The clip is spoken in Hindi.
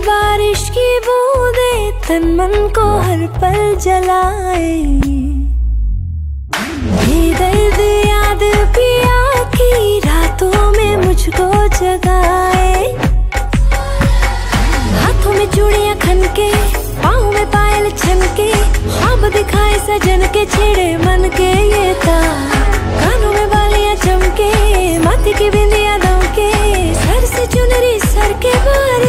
बारिश की बूंदे तन मन को हर पल जलाए। सजन के छेड़े मन के ये था कानों में बालियाँ चमके, माथे की बिंदिया दमके। सर से चुनरी सर के बारे